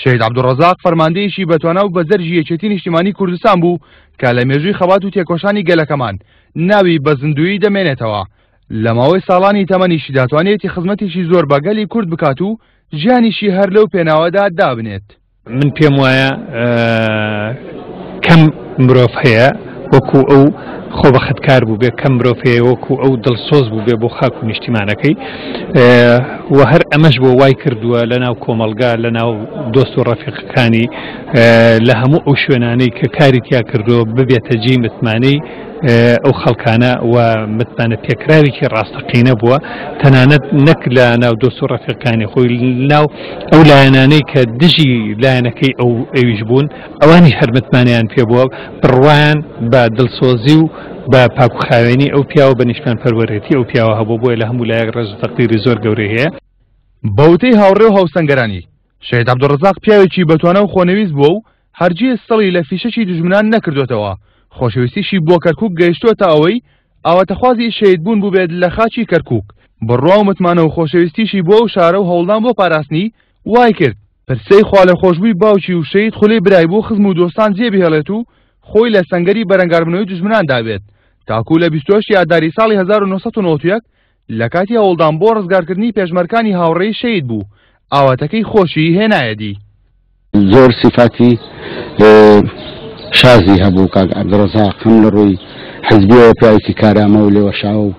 شەهید عەبدولڕەزاق فەرماندەیەکی بەتوانا و بەزەرگی یەکێتی نیشتیمانی کوردستان بوو کە لە مێژووی خەبات و تێکۆشانی گەلەکەمان ناوی بە زندوویی دەمێنێتەوە لە ماوەی ساڵانی تەمەنیشیدا توانیەتی خزمەتێکی زۆر بە گەلی کورد بکات و ژیانیشی هەر لەو پێناوەدا دابنێت. من پێم وایە کەم مرۆڤ هەیە وەکو ئەو خۆبەختکار بووبێ کەم مرۆڤ هەیە وەکو ئەو دڵسۆز بووبێ بۆ خاک و نیشتیمانەکەی و هەر ئەمەش بۆ وای کردووە لە ناو کۆمەلگا لە ناو دۆست و ڕەفیقەکانی لە هەموو ئەو شوێنانەی کە کاری تیا کردووە ببێتە جێی متمانەی ئەو خەڵکانە و متمانە پێکراوێکی ڕاستەقینە بووە تەنانەت نەک لە ناو دۆست و ڕەفیقەکانی خۆی ناو ئەو لایەنانەی کە دژی لایەنەکەی ئەو ئەویش بوون ئەوانیش هەر متمانەیان پێ بووە، بڕوایان بە دڵسۆزی و بە پاکوخاوێنی ئەو پیاوە و بە نیشتمانپەروەرێتی ئەو پیاوە هەبووە، بۆیە لە هەموو لایەک ڕێز و تەقدیری زۆر گەورەی هەیە. بەوتەی هاوڕێ و هاوسەنگەرانی، شەهید عەبدولڕەزاق پیاوێکی بەتوانا و خۆنەویست بووە و هەرگیز سڵی لە فیشەکی دوژمنان نەکردۆتەوە، خۆشەویستیشی بۆ کەرکوک گەیشتووە تا ئەوەی ئاواتەخوازی شەهیدبوون بووبێت لە خاکی کەرکوک، بڕوا و متمانە و خۆشەویستیشی بۆ ئەو شارە و هەوڵدان بۆ پاراستنی، وای کرد پرسەی خوالێخۆشبووی باوکی و شەهید خولەی برای بۆ خزم و دۆستان جێبهێڵێت و خۆی لە سەنگەری بەرەنگاربوونەوەی دوژمنان دابێت تاکوو لە بیست و هەشت ی ئاداری ساڵی هەزار و نۆ سەد و نەوەد و یەک لە کاتی هەوڵدان بۆ ڕزگارکردنی پێشمەرکانی هاوڕێی شەهید بوو ئاواتەکەی خۆشی هێنایە دی. زۆر سیفاتی شازی هەبوو کاک عەبدولرەزاق هەم لە ڕووی حزبییەوە پیاوێکی کارامە و لێوەشاوە و،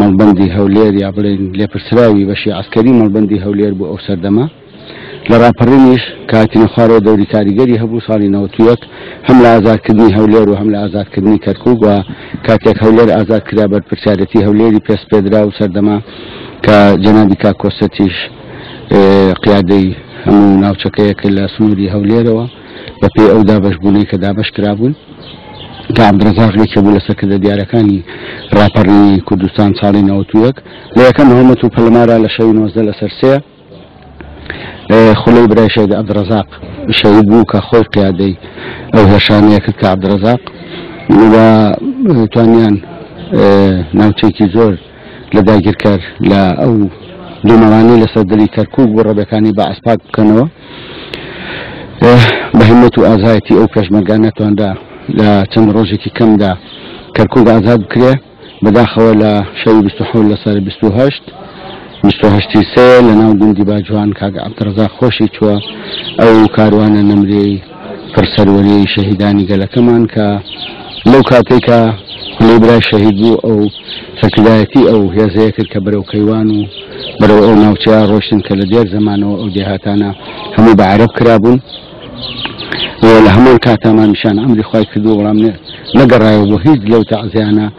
مەڵبەندی هەولێر یا بڵێن لێپرسراوی بەشی عسکەری مەڵبەندی هەولێر بۆ ئەو سەردەمە لە ڕاپەڕینیش کاتینە خوارەوە دەوری کاریگەری هەبوو ساڵی نەوەتویەک هەم لە ئازادکردنی هەولێر و هەم لە ئازادکردنی کەرکک و کاتێک هەولێر ئازاد کرا بەرپرسیارەتی هەولێری پێست پێدرا و سەردەما کە جەنابی کاکۆسەتیش قیادەی هەموو ناوچەکەیەکە لە سنووری هەولێرەوە بەپێی ئەو دابەشبوونەی کە دابەش کرابوون، کە عەبدرەزاق یەکێ بوو لە سەرکردە دیارەکانی ڕاپەڕینی کوردستان ساڵی نەوەت و یەک، لە یەکەم هەڵمەت و پەلەمارا لە شەوی نۆزدە لە سەر سێ خولەی برای شەهید عەبدرەزاق شەهید بوو کە خۆی قیادەی ئەو هێرشانەیە کرد کە عەبدرەزاق و توانیان ناوچەیەکی زۆر لە داگیرکەر لە ئەو دومەڵانی لەسەر دلی کەرکوک بۆ ڕەبەکانی بە ئەسپاک بکەنەوە. بە هەمەت و ئازایەتی ئەو پێشمەرگا نەتوانرا لە چەند ڕۆژێکی کەمدا کەرکوک ئازاد بکرێ بەداخەوە لە شەوی 24 لەسەر 28 28 سێ لە ناو گوندی باجوان کاک عبدالرزاق خۆشی چووە ئەو کاروانە نەمرەی پر سەروەریی شەهیدانی گەلەکەمان کە لەو کاتەی کە خولەی برای شەهید بوو ئەو سەرکردایەتی ئەو هێزەیە کرد کە بەرەو کەیوان و بەرەو ئەو ناوچەیە ڕۆشتن کە لە دێر زمانەوە ئەو دێهاتانە هەموو بە عرب کرابوون لە هەمان کاتامان میشان ئەمری خی کردو بەڵام نەگەڕایەوە بۆ هیچ لەو تەعزیانە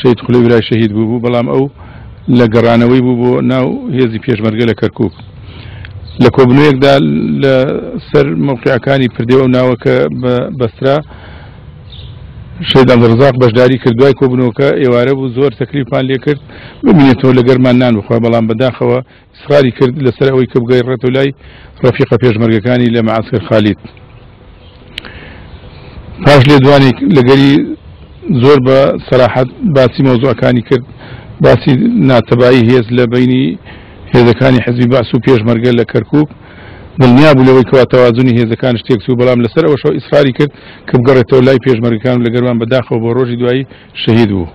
شەید قلوی برای شەهید بووبوو، بەڵام ئەو لە گەڕانەوەی بوو بۆ ناو هێزی پێشمەرگە لە کەرکوک. لە کۆبنەوەیەکدا لە سەر مەوقیعەکانی پردێو ئەو ناوە کە بە بەسترا، شەید عەبدولرەزاق بەشداری کرد. دوای کۆبنەوەکە ئێوارە بوو، زۆر تەکلیفمان لێ کرد بمینێتەوە لەگەرمان نان بخوا، بەڵام بەداخەوە سکاڵی کرد لەسەر ئەوەی کە بگەیڕێتەوە لای ڕەفیقە پێشمەرگەکانی لە مەعسکەر خالید پاش لێدوانی لەگەری زۆر بە سەراحەت باسی مەوزوعەکانی کرد باسی ناتەبایی هێز لە بینی هێزەکانی حزبی باس و پێشمەرگە لە کەرکک دڵنیا بوو لەوەی کەوا تەوازنی هێزەکان شتێک سو بەڵام لەسەر ئەوەشەوە ئیسراری کرد کە بگەڕێتەوە لای پێشمەرگەکان و لەگەروان بەداخەوە بۆ ڕۆژی دوایی شەهید بوو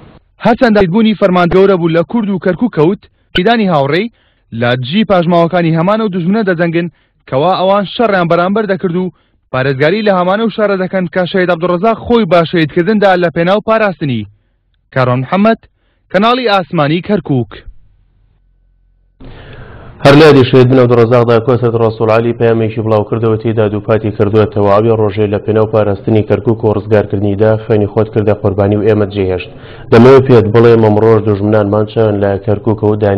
هەرچەندە بوونی فەرماندەورە بوو لە کورد و کەرکک کەوت پیدانی هاوڕێی، لە دژی پاژماوەکانی هەمان ئەو دوژمنە دەجەنگن کەوا ئەوان شەڕیان بەرامبەر دەکرد و پارێزگاری لە هەمان ئەو شەڕە دەکەن کە شەهید عەبدولڕەزاق خۆی بە شەهیدکردن دا لە پێناو پاراستنی. کاروان محەمەد، کەناڵی ئاسمانی کەرکووک. هەر لە یادی شەهید بن عەبدولڕەزاق دا کۆسرەت ڕەسوڵ عەلی پەیامێکی بڵاو کردەوە تێیدا دووپاتی کردووەتەوە ئەوێ ڕۆژێ لە پێناو پاراستنی کەرکووک و ڕزگارکردنی دا خوێنی خۆت کردە قۆربانی و ئێمەت جێ دەمەوێت پێت بڵێم ئەمڕۆش دوژمنانمان چاویان لە کەرکوکە و دانیوە